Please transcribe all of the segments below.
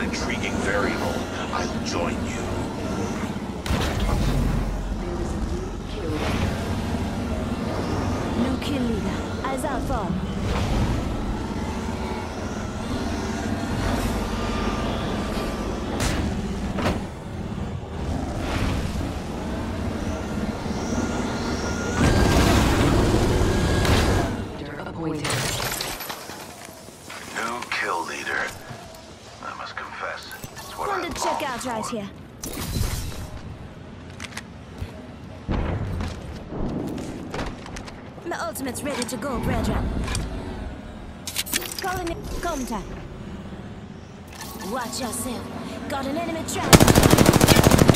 an intriguing variable. I'll join you. Kill leader. Out for. Here. My ultimate's ready to go, brethren. Calling it contact. Watch yourself. Got an enemy. Trap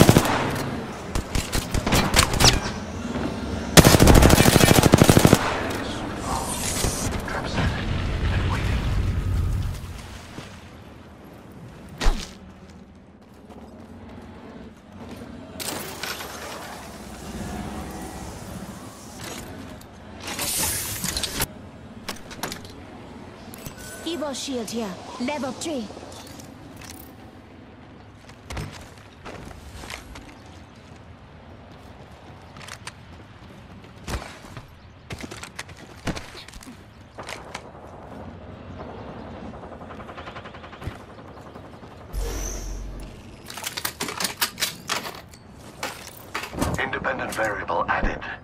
Evo shield here. Level 3. Independent variable added.